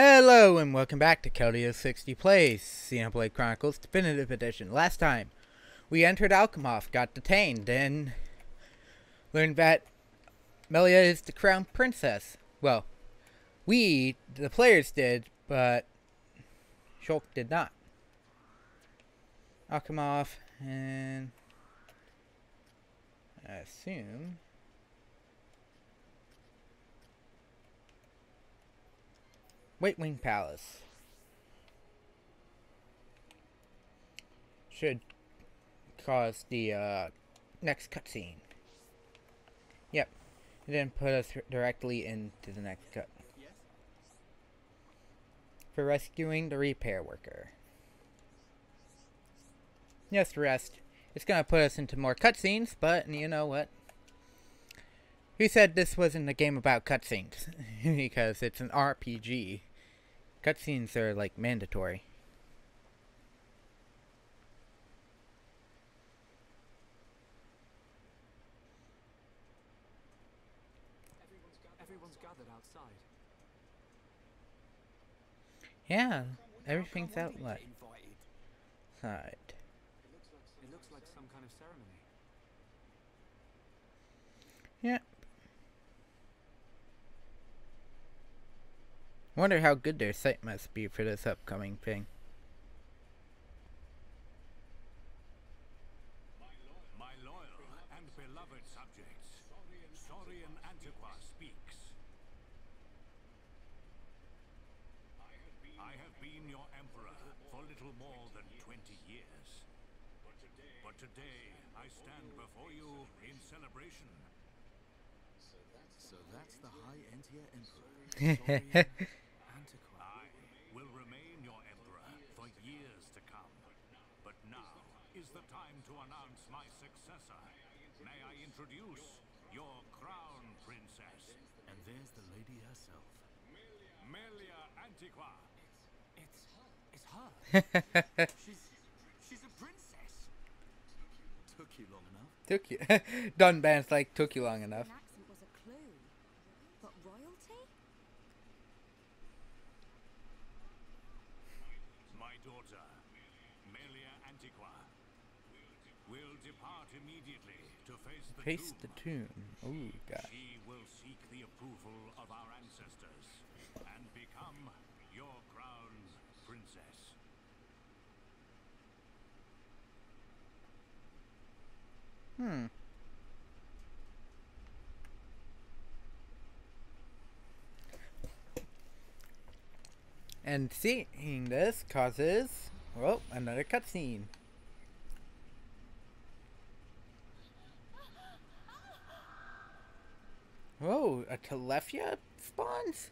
Hello and welcome back to Keldeo 60 Plays, Xenoblade Chronicles Definitive Edition. Last time, we entered Alcamoth, got detained, and learned that Melia is the crown princess. Well, we, the players did, but Shulk did not. Alcamoth, and I assume White Wing Palace. Should cause the uh, next cutscene. Yep. It then put us directly into the next cut. For rescuing the repair worker. Yes, rest. It's gonna put us into more cutscenes, but you know what? Who said this wasn't a game about cutscenes? because it's an RPG. Cutscenes are like mandatory. Everyone's gathered outside. Yeah, everything's out like didn't get invited? side. It looks like some kind of ceremony. Yeah. Wonder how good their site must be for this upcoming thing. My loyal and beloved subjects, Sorean Antiqua speaks. I have been your emperor for little more than 20 years. But today, I stand before you in celebration. So that's the High Entia Emperor. Antiqua. I will remain your emperor for years to come. But now is the time to announce my successor. May I introduce your crown princess, And there's the lady herself. Melia Antiqua. It's it's her. she's she's a princess. Took you long enough. took you. Dunban's like took you long enough. An accent was a clue. But royalty? My daughter, Melia Antiqua, will depart immediately to face the the. Ooh, God. She will seek the approval of our ancestors and become your crown princess. Hmm. And seeing this causes, well, another cutscene. Whoa, a Telethia spawns?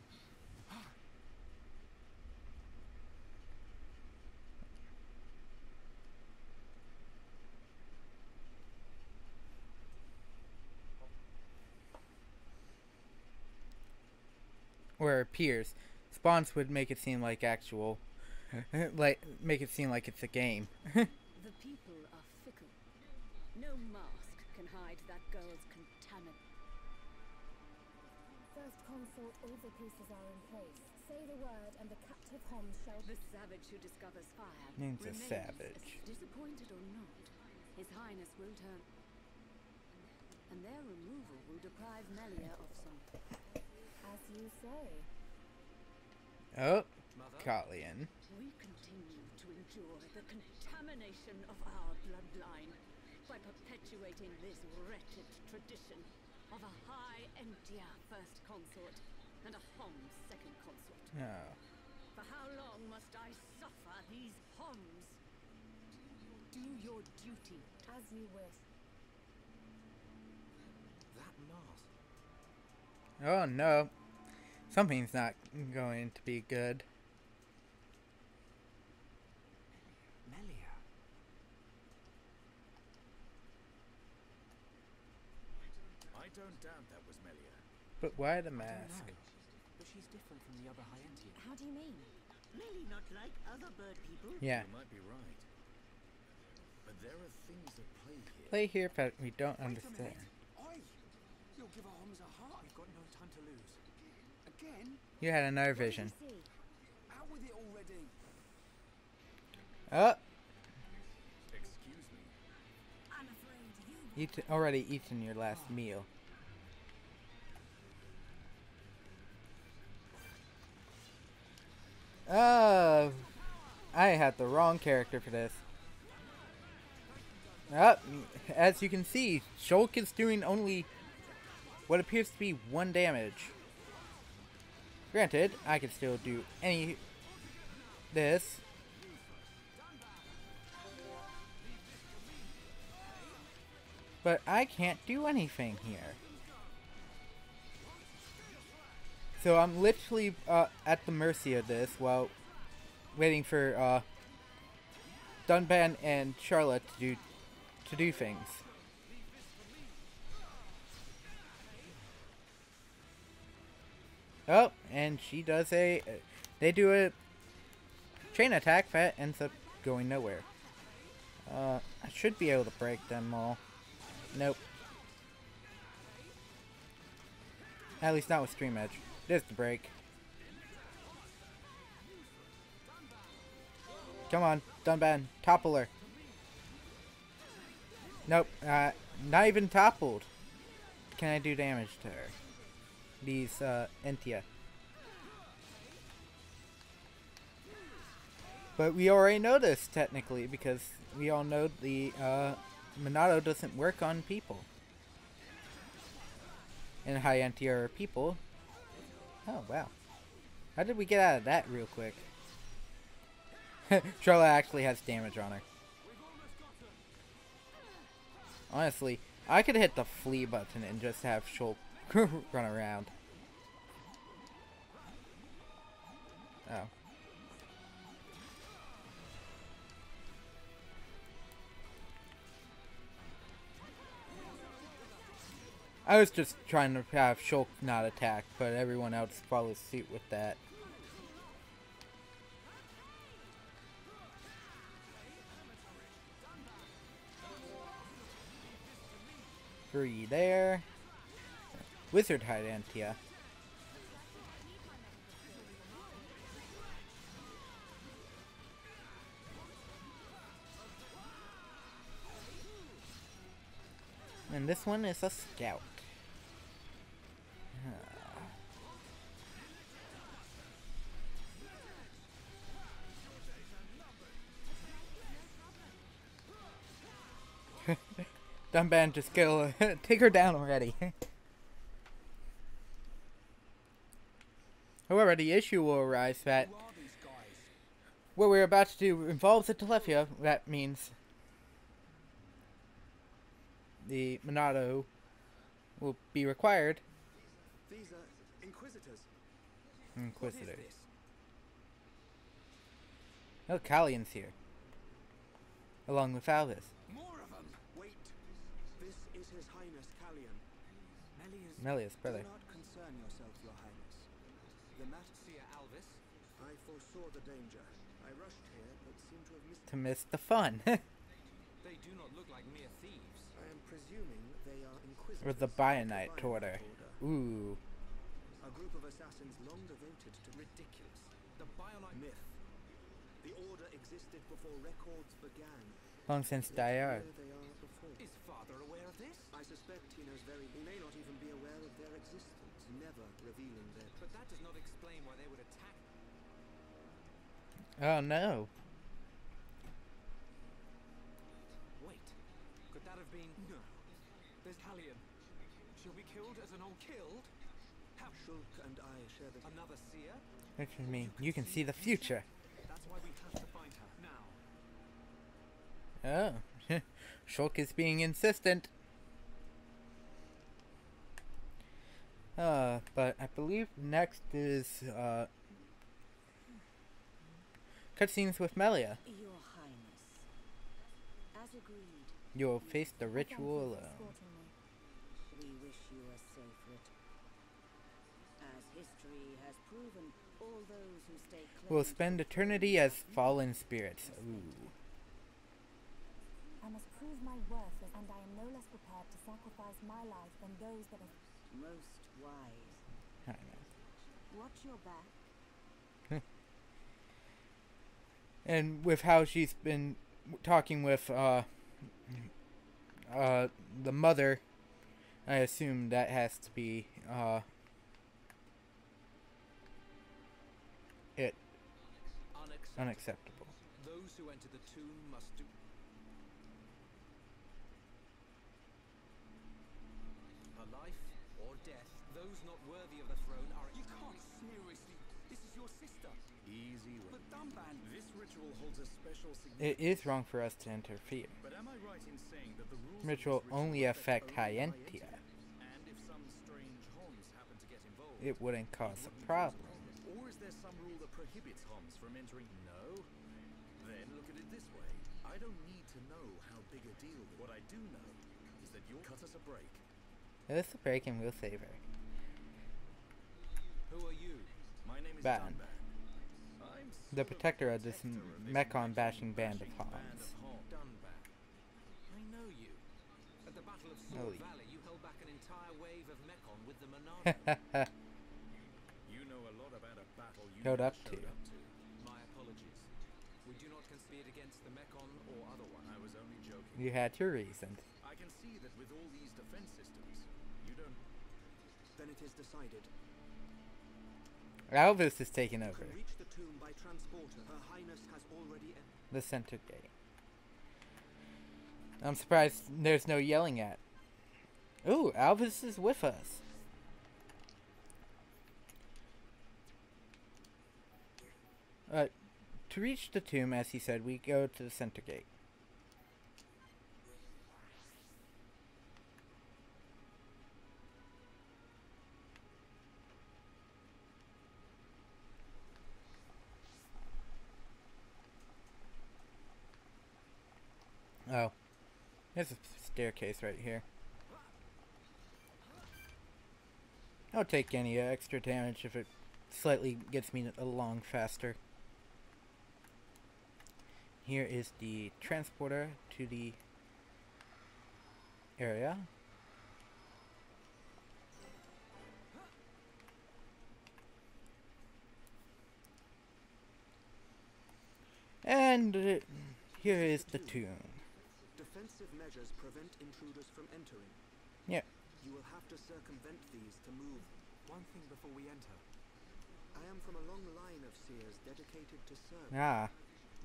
Or appears. Spawns would make it seem like actual, like make it seem like it's a game. The people are fickle. No mask can hide that girl's contaminant. First consort, all the pieces are in place. Say the word, and the captive Homs shall The savage who discovers fire Name's a savage. as disappointed or not, His Highness will turn, and their removal will deprive Melia of some. as you say. oh, Mother. Kotlian. We continue to endure the contamination of our bloodline by perpetuating this wretched tradition of a High Entia first consort and a Homs second consort. Oh. For how long must I suffer these Homs? Do your duty. As you wish. That mask. Oh no. Something's not going to be good. Melia. I don't doubt that was Melia. But why the mask? know. But she's different from the other High How do you mean? Really not like other bird people? Yeah. You might be right. But there are things at play here. Play here, but we don't Wait understand. Oi! You'll give our Homs a heart. We've got no time to lose. Again? You had another What vision. you with it already? Oh, Excuse me. I'm afraid you eat already eaten your last meal. Uh, I had the wrong character for this. Uh, as you can see, Shulk is doing only what appears to be one damage. Granted, I can still do any this. But I can't do anything here. So I'm literally uh, at the mercy of this while waiting for uh, Dunban and Sharla to do to do things. Oh, and she does a. They do a chain attack that ends up going nowhere. Uh, I should be able to break them all. Nope. At least not with Stream Edge. There's the break. Come on, Dunban, topple her. Nope, uh, not even toppled. Can I do damage to her? These, uh, Entia. But we already know this, technically, because we all know the, uh, Monado doesn't work on people. And high Entia are people. Oh, wow. How did we get out of that real quick? Sharla actually has damage on her. Honestly, I could hit the flee button and just have Shulk run around. I was just trying to have Shulk not attack, but everyone else follows suit with that. Three there. Wizard High Entia. And this one is a scout. Dunban, just go. Take her down already. However, the issue will arise that what we're about to do involves a Telethia. That means the Monado will be required. These are Inquisitors. Inquisitor. What is this? Oh, Kallian's here. Along with Alvis. More Melia's. Melia's brother. Do not concern yourself, Your Highness. The matter. Seer Alvis. I foresaw the danger. I rushed here, but seem to have missed. To miss the fun. They do not look like mere thieves. I am presuming they are Inquisitors. or the of Bionite Bionite Order. Ooh. A group of assassins long devoted to ridiculous. The Bionite myth. The order existed before records began. Long since died. here they are. Is father aware of this? I suspect he knows very. He may not even be aware of their existence, never revealing their. But that does not explain why they would attack. Oh no. Wait, could that have been? No. There's Hallian. She'll be killed as an old killed. How? Shulk and I share the. Another seer? Which would mean you can see the future. That's why we have to find her now. Oh. Shulk is being insistent. Uh, but I believe next is, uh, cutscenes with Melia. Your Highness. As agreed, You'll face the ritual you alone. we wish you a safe return. As history has proven, all those who stay close We'll spend eternity as fallen spirits. Ooh. I must prove my worth, and I am no less prepared to sacrifice my life than those that have. most wise. I know. Watch your back. And with how she's been talking with uh, uh, the mother, I assume that has to be uh, it Unacceptable. unacceptable. Those who enter the tomb must do. Life or death. Those not worthy of the throne are. You can't seriously. This is your sister. Easy. But Dunban. This ritual holds a special It is wrong for us to interfere. But am I right in saying that the rules Ritual of this only affect High Entia. And if some strange Homs happen to get involved, It wouldn't cause a problem. or is there some rule that prohibits Homs from entering? No. Then look at it this way. I don't need to know how big a deal. What I do know is that you'll cut us a break. Let us break and we'll save her. Who are you? My name is Batten. Dunban. I'm The protector of this Mechon bashing band of bashing Homs. Hom. Dunban. I know you. At the Battle of Sword. Valley, you held back an entire wave of Mechon with the Monado. You know a lot about a battle you Showed never up to. showed up to. My apologies. We do not conspire against the Mechon or otherwise. I was only joking. you had your reasons. I can see that with all these defense systems, Then it is decided. Alvis is taking over. reach the tomb by transporter. Her Highness has already. The center gate. I'm surprised there's no yelling at. Ooh, Alvis is with us. Uh, to reach the tomb, as he said, we go to the center gate. Oh. There's a staircase right here. I'll take any extra damage if it slightly gets me along faster. Here is the transporter to the area. And uh, here is the tomb. Defensive measures prevent intruders from entering. Yeah. You will have to circumvent these to move. One thing before we enter. I am from a long line of seers dedicated to serve. Ah,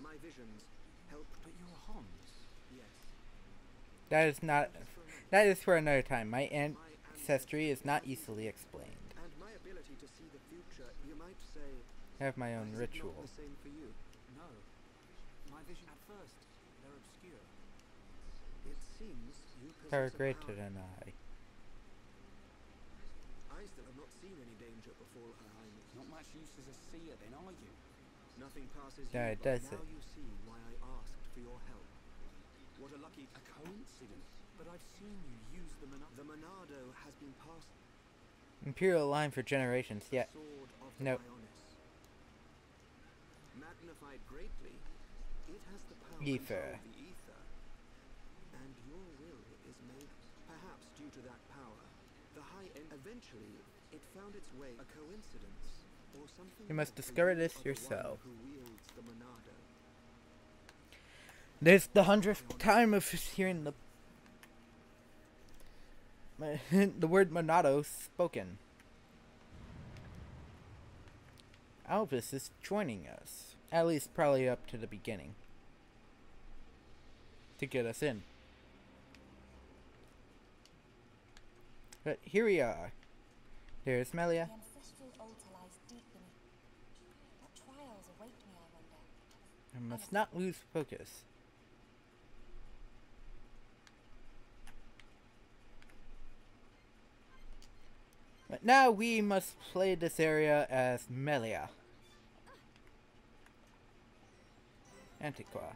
My visions help. But you're Homs. Yes. that is not. That is for another time. My ancestry is not easily explained. And my ability to see the future, you might say. I have my own is ritual. Not the same for you. No. My vision at first, they're obscure. It seems you possess Far a greater than I. I still have not seen any danger before Her Highness. Not much use as a seer, then, are you? Nothing passes Yeah, you it does Now it. you see why I asked for your help. What a lucky A coincidence. But I've seen you use the Monado. The Monado has been passed Imperial line for generations. Yeah. sword of the Nope. Magnified greatly, it has the power Ether. to control the ether. And your will is made, perhaps due to that power. The high end eventually it found its way a coincidence or something. You must discover this of the one yourself. Wields the There's the hundredth time of hearing the the word Monado spoken. Alvis is joining us. At least probably up to the beginning. To get us in. But here we are. There's Melia. The ancestral altar lies deep beneath. What trials await me, I wonder? I must not lose focus. But now we must play this area as Melia. Ah. Antiqua.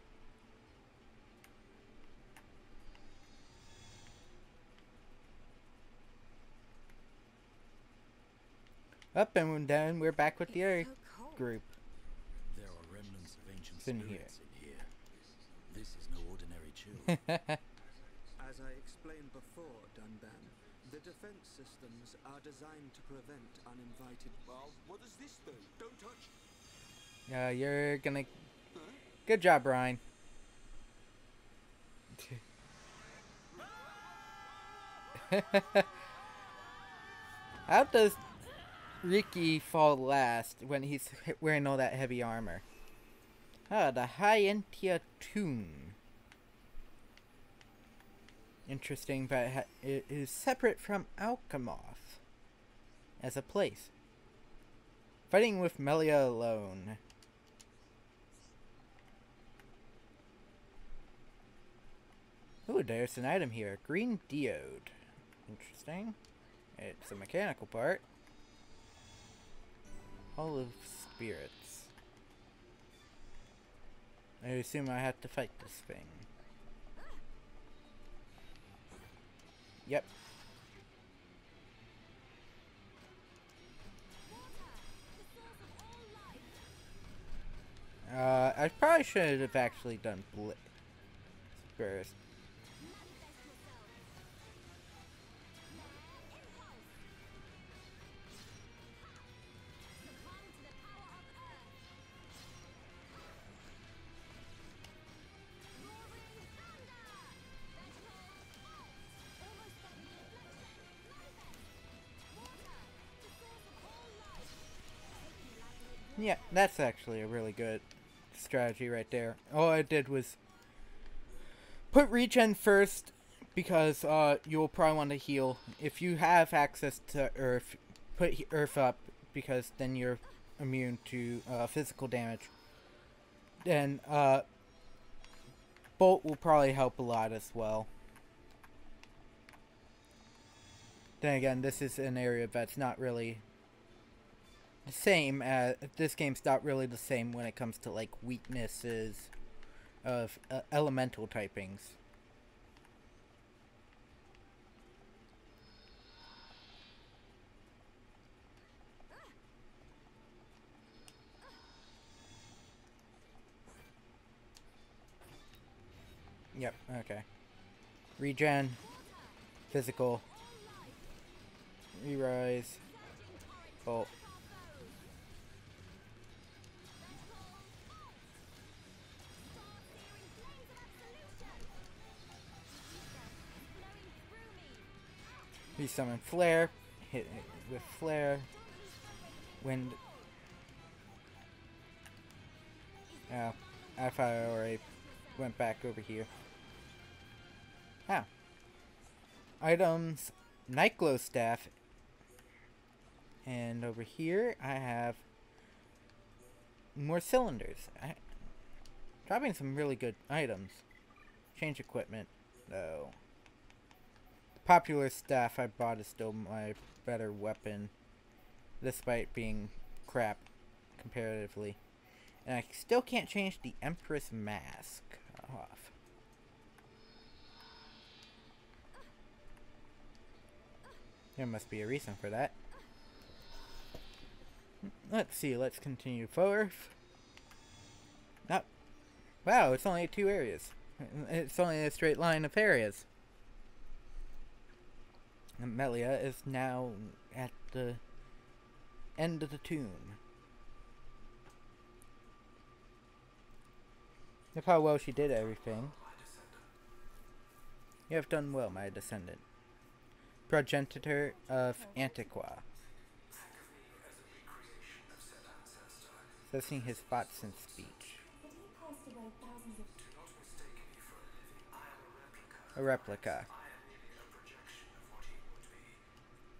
Up and down, we're back with the other so group. There are remnants of ancient It's in here. spirits in here. This is no ordinary chill. As I explained before, Dunban, the defense systems are designed to prevent uninvited. Well, what does this do? Don't touch. Yeah, you're gonna. Good job, Reyn. How does Riki fall last when he's wearing all that heavy armor? Ah, the High Entia Tomb. Interesting, but it, is separate from Alcamoth as a place. Fighting with Melia alone. Ooh, there's an item here. Green diode. Interesting. It's a mechanical part. Of Spirits. I assume I have to fight this thing. Yep. Uh, I probably should have actually done Blitz first. Yeah, that's actually a really good strategy right there. All I did was put regen first because uh, you'll probably want to heal. If you have access to Earth, put Earth up because then you're immune to uh, physical damage. Then uh, Bolt will probably help a lot as well. Then again, this is an area that's not really same as this game's not really the same when it comes to like weaknesses of uh, elemental typings. Yep, okay. Regen, physical, re-rise, bolt. We summon flare, hit it with flare, wind. Oh, I thought I already went back over here. Ah. Items, night glow staff, and over here I have more cylinders. I, dropping some really good items. Change equipment, though. The popular staff I bought is still my better weapon, despite being crap comparatively. And I still can't change the Empress mask oh, off. There must be a reason for that. Let's see, let's continue forward. Oh, wow, it's only two areas. It's only a straight line of areas. And Melia is now at the end of the tomb. Look how well she did everything. You have done well, my descendant. Progenitor of Antiqua. Assessing his thoughts and speech. A replica.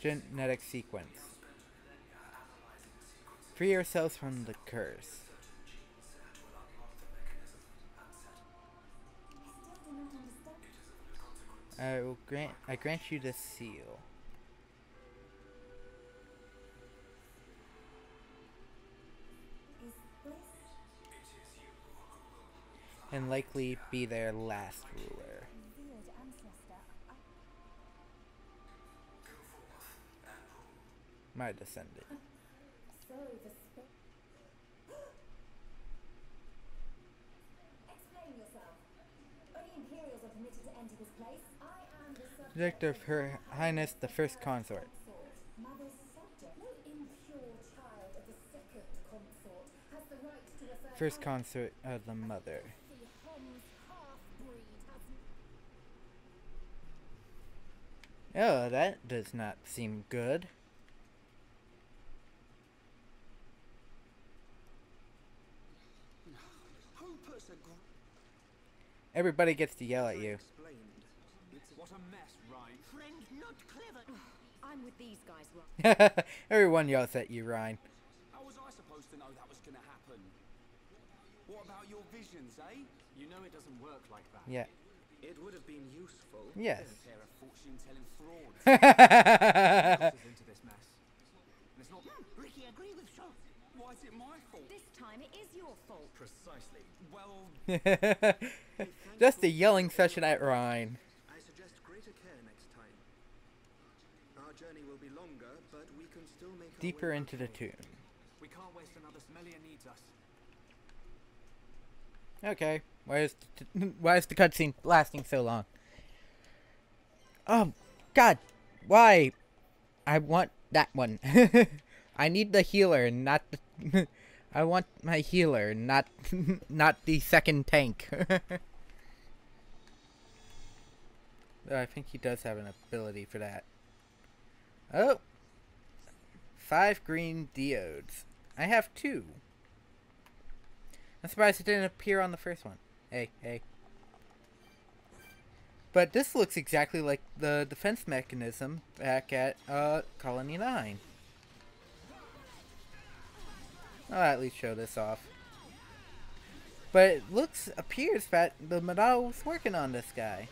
genetic sequence. Free ourselves from the curse. I will grant I grant you the seal. And likely be their last ruler. My descendant. Subject of Her Highness the First Consort. consort. Mother's subject. No impure child of the second consort has the right to refer First consort of the mother. Oh, that does not seem good. Who puts a gr- Everybody gets to yell at you. What a mess, Reyn. Friend not clever. I'm with these guys. Everyone yells at you, Reyn. How was I supposed to know that was gonna happen? What about your visions, eh? You know it doesn't work like that. Yeah. it would have been useful. Yes. They're a fortune-telling frauds. got us into this mess. And it's not. Riki, agree with Shaw. Why is it my fault? This time it is your fault. Precisely. Well, Just a yelling session at Reyn. I suggest greater care next time. Our journey will be longer, but we can still make Deeper into the tomb. we can't waste another. Smelia needs us. Okay. Why is the why is the cutscene lasting so long? Oh, God! Why? I want that one. I need the healer, and not the. I want my healer, not not the second tank. I think he does have an ability for that. Oh, five green diodes. I have two. I'm surprised it didn't appear on the first one. Hey, hey. But this looks exactly like the defense mechanism back at uh, Colony 9. I'll at least show this off. But it looks, appears that the Madara was working on this guy.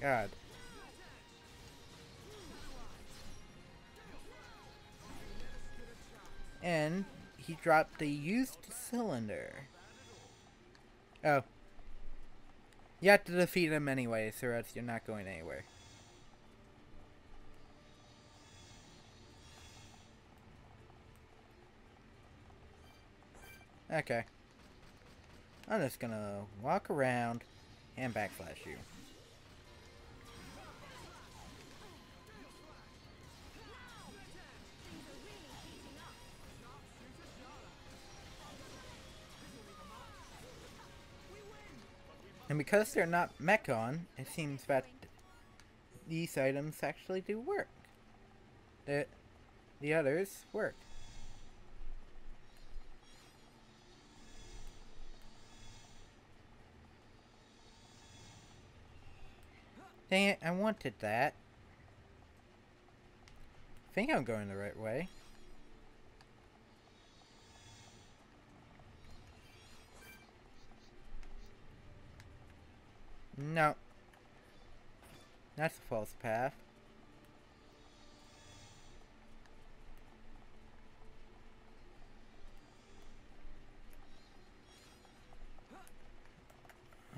God. And he dropped a used cylinder. Oh. You have to defeat him anyway, so you're not going anywhere. Okay. I'm just gonna walk around and backflash you. And because they're not Mechon, it seems that these items actually do work. The, the others work. Dang it, I wanted that. I think I'm going the right way. No. That's a false path.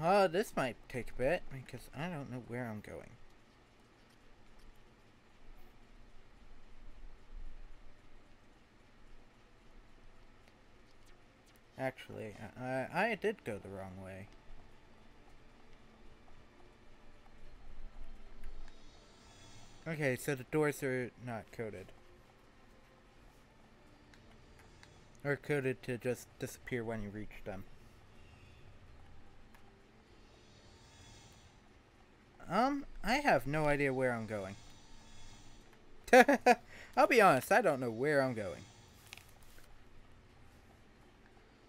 Oh, this might take a bit because I don't know where I'm going. Actually, I, I did go the wrong way. Okay, so the doors are not coded. Or coded to just disappear when you reach them. Um, I have no idea where I'm going. I'll be honest, I don't know where I'm going.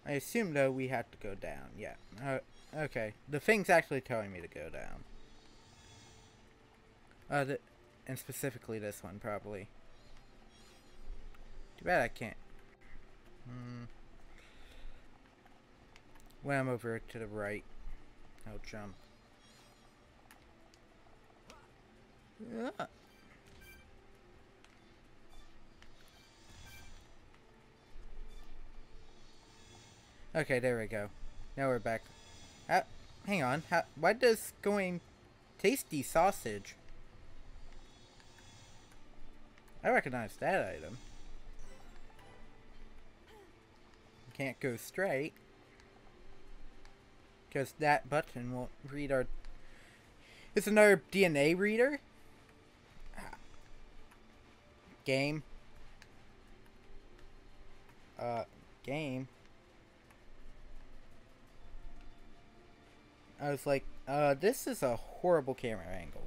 I assume though we have to go down. Yeah. Uh, okay. The thing's actually telling me to go down. Uh, th and specifically this one probably. Too bad I can't. Hmm. When I'm over to the right, I'll jump. Yeah. Okay, there we go. Now we're back. Uh, hang on. How, why does going tasty sausage? I recognize that item. Can't go straight. Because that button won't read our... It's another DNA reader? Game. Uh, game. I was like, uh, this is a horrible camera angle.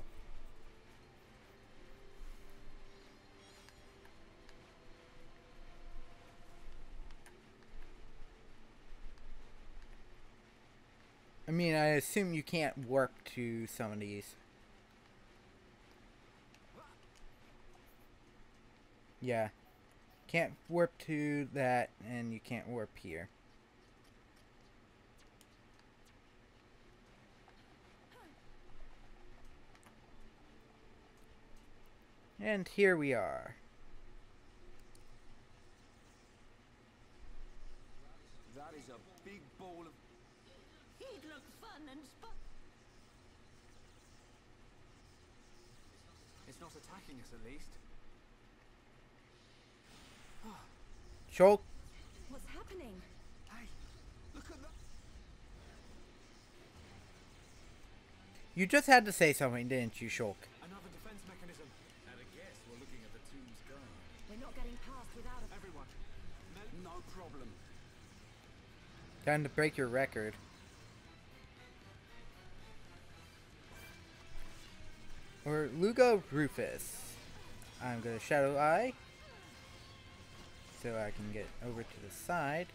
I mean, I assume you can't warp to some of these. Yeah. Can't warp to that, and you can't warp here. And here we are. That is a big ball of... He'd look fun and sp- It's not attacking us, at least. Shulk, What's happening? Hey, look at that! you just had to say something, didn't you, Shulk? Another defense mechanism. At a guess, we're looking at the tomb's guard. We're not getting past without a Everyone, no, no problem. Time to break your record. Or Lugo Rufus. I'm gonna Shadow Eye. So I can get over to the side.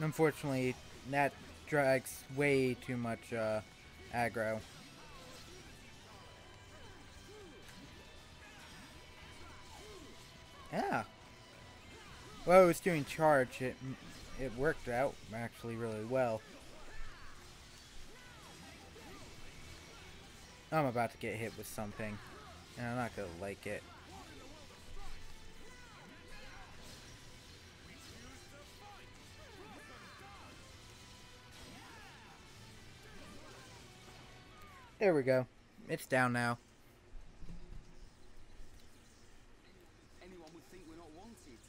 Unfortunately, that drags way too much uh, aggro. Yeah. Well, I was doing charge. It it worked out actually really well. I'm about to get hit with something, and I'm not gonna like it. There we go. It's down now. Anyone would think we're not wanted.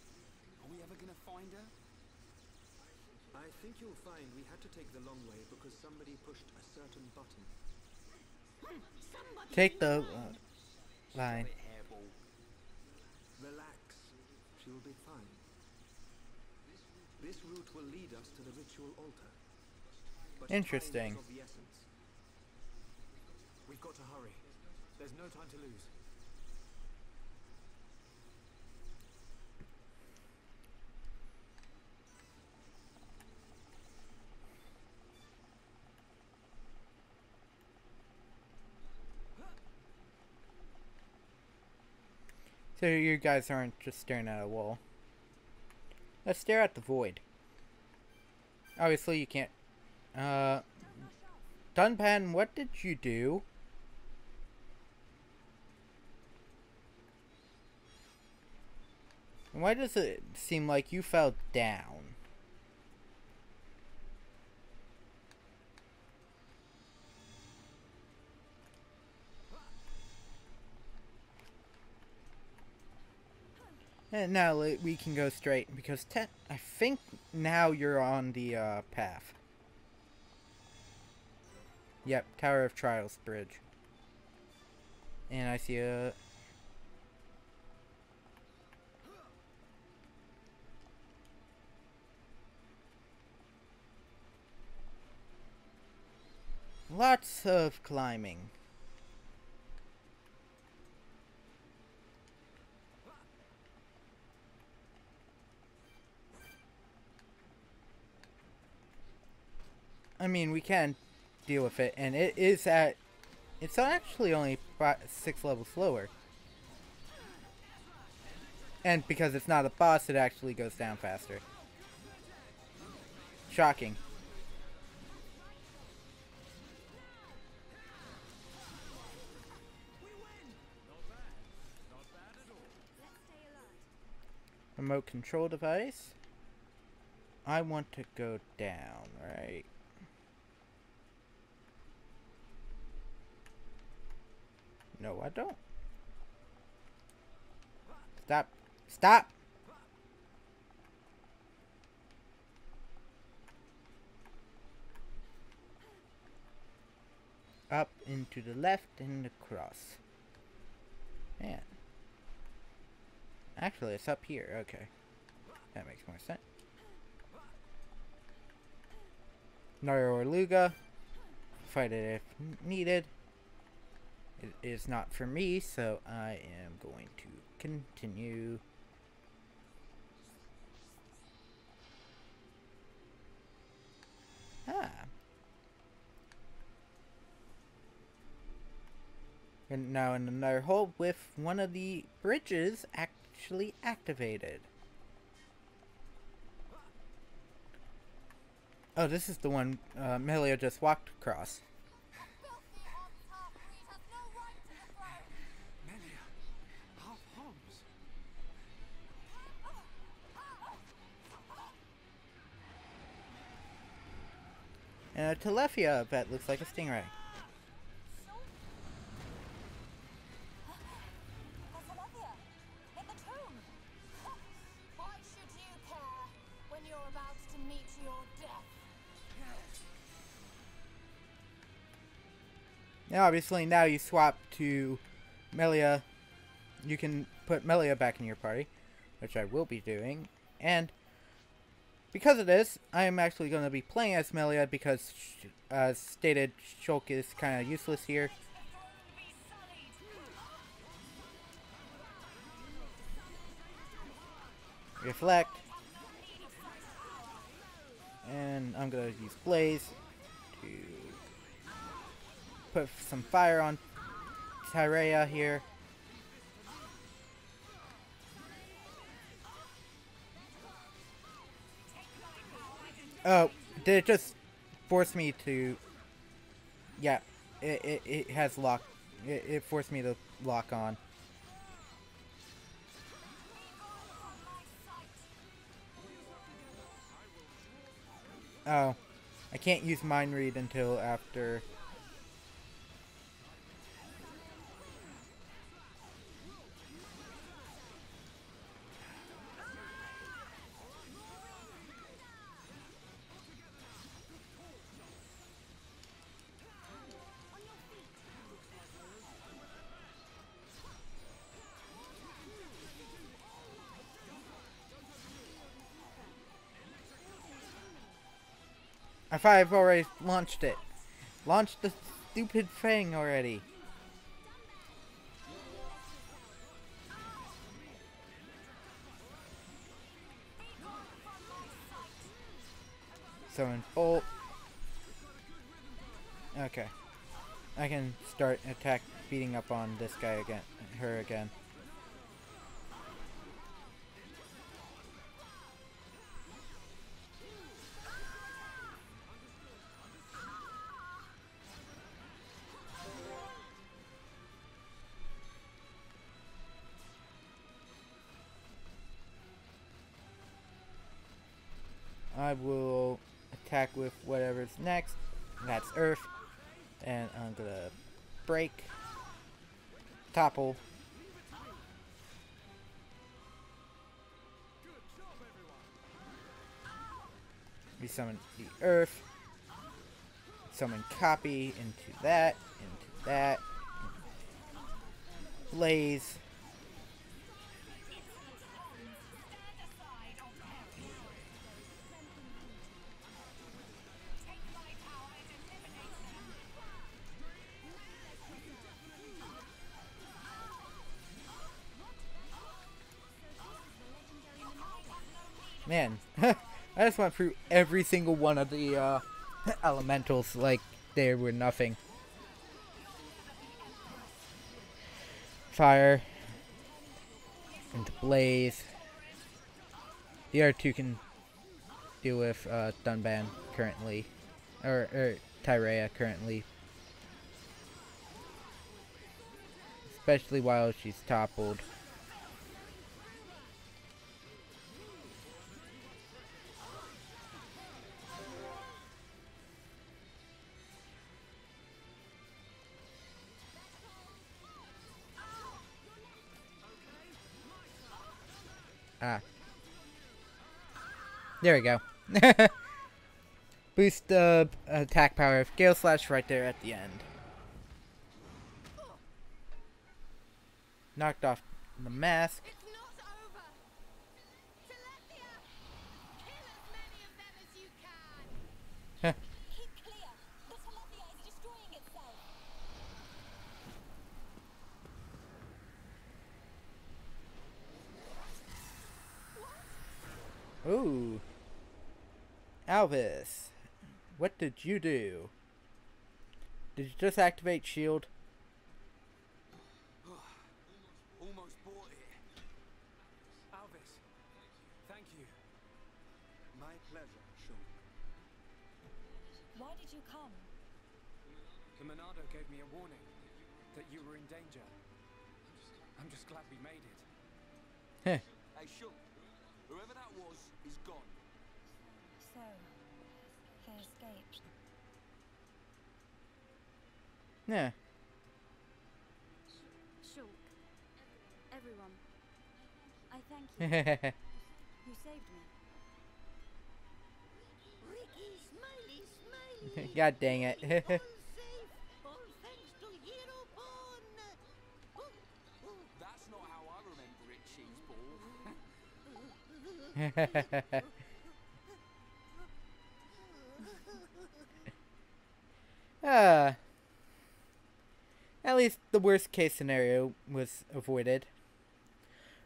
Are we ever gonna find her? I think you'll find we had to take the long way because somebody pushed a certain button. Take the uh, line. Relax. She'll be fine. This route will lead us to the ritual altar. But Interesting. We've got to hurry. There's no time to lose. So you guys aren't just staring at a wall. Let's stare at the void. Obviously you can't. Uh, Dunban, what did you do? Why does it seem like you fell down? And now we can go straight because te- I think now you're on the uh, path. Yep, Tower of Trials Bridge. And I see a. lots of climbing. I mean, we can deal with it, and it is at... It's actually only six levels slower. And because it's not a boss, it actually goes down faster. Shocking. Remote control device. I want to go down, right? No, I don't. Stop. Stop! Up into the left and across. Man. Actually, it's up here. Okay. That makes more sense. Nario or Luga. Fight it if needed. It is not for me, so I am going to continue. Ah. And now in another hole with one of the bridges actually activated. Oh, this is the one uh, Melia just walked across. And a Telethia that looks like a stingray. Now, obviously, now you swap to Melia. You can put Melia back in your party, which I will be doing. And because of this, I am actually going to be playing as Melia because, as uh, stated, Shulk is kind of useless here. Reflect. And I'm going to use Blaze to put some fire on Tyrea here. Oh, did it just force me to... Yeah, it, it, it has lock... It, it forced me to lock on. Oh, I can't use mind read until after... I've already launched it. Launched the stupid thing already. Summon bolt. Okay. I can start attack beating up on this guy again her again. Attack with whatever's next. That's Earth. And I'm gonna break. Topple. We summon the Earth. Summon copy into that, into that. Blaze. Just went through every single one of the uh, elementals like they were nothing. Fire. Into blaze. The other two can deal with uh, Dunban currently. Or, or Tyrea currently. Especially while she's toppled. There we go. Boost the attack power of Gale Slash right there at the end. Knocked off the mask. It's not over. Telethia, kill as many of them as you can. Heh. Keep clear. The Telethia is destroying itself. Ooh. Alvis, what did you do? Did you just activate shield? Almost bought it. Alvis, thank you. My pleasure, Shulk. Why did you come? The Monado gave me a warning that you were in danger. I'm just glad we made it. Heh. Hey, Shulk, whoever that was is gone. So, they escaped. Yeah. Shulk. Everyone. I thank you. you saved me. Riki, smiley, smiley. God dang it. all safe, all thanks to Hero Born. Oh, oh. That's not how I remember it, Cheeseball. Ah. At least the worst case scenario was avoided.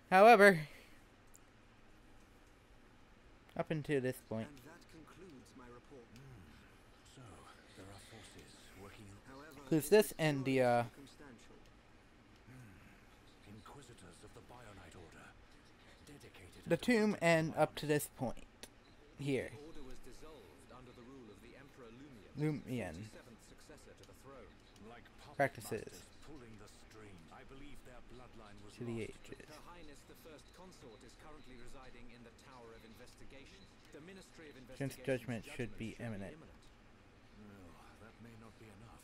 However, up until this point, And that concludes my report. So, there are forces working However, Includes this and the, uh, circumstantial. Inquisitors of the Bionite Order, dedicated the tomb and up to this point. Here. The order was dissolved under the rule of the Emperor Lumion, Lumion. 47th successor to the throne. Like Practices. pulling the strings. I believe their bloodline was To the ages. Her Highness the First Consort is currently residing in the Tower of Investigation. The Ministry of Since Investigation's judgment should be imminent. Well, that may not be enough.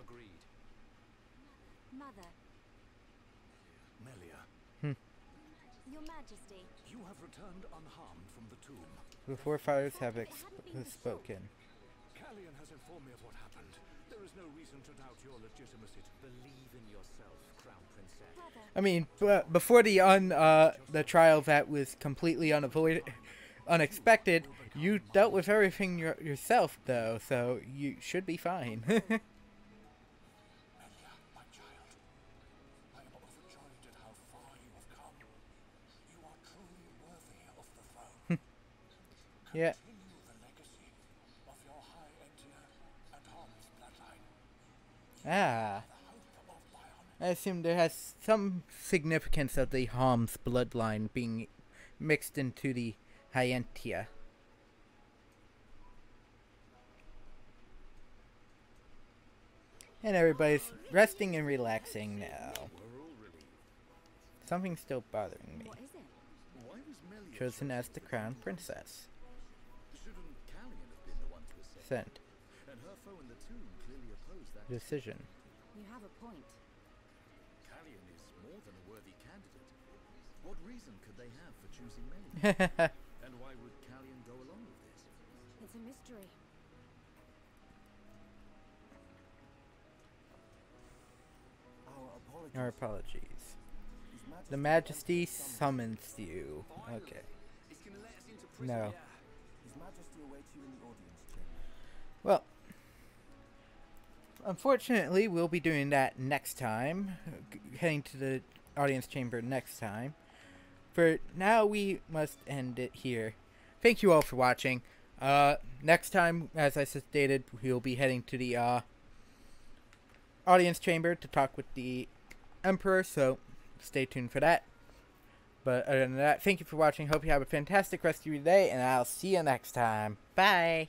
Agreed. Mother, Melia, hmm. Your Majesty. you have returned unharmed from the tomb. The forefathers have ex- spoken. Kallian has informed me of what happened. There is no reason to doubt your legitimacy to Believe in yourself, Crown Princess. I mean, before the un uh, the trial that was completely unavoided, unexpected, you dealt with everything your- yourself, though, so you should be fine. Melia, my child, I am overjoyed at how far you have come. You are truly worthy of the throne. yeah. Continue the legacy of your High Entia and Homs bloodline. Ah. I assume there has some significance of the Homs bloodline being mixed into the High Entia. And everybody's resting and relaxing now. Something's still bothering me. Chosen as the crown princess. Shouldn't Kallian have been the one to ascend? Sent. And her foe in the tomb clearly opposed that. Decision. You have a point. Kallian is more than a worthy candidate. What reason could they have for choosing Melia? and why would Kallian go along with this? It's a mystery. Our apologies. Our apologies. His The Majesty Majesty summons you. Okay. It's gonna let us into. No. His Majesty awaits you in the audience chamber. Well, unfortunately, we'll be doing that next time. Heading to the audience chamber next time. for now, we must end it here. Thank you all for watching. Uh, next time, as I stated, we'll be heading to the uh, audience chamber to talk with the Emperor, so stay tuned for that. But other than that, thank you for watching. Hope you have a fantastic rest of your day, and I'll see you next time. Bye!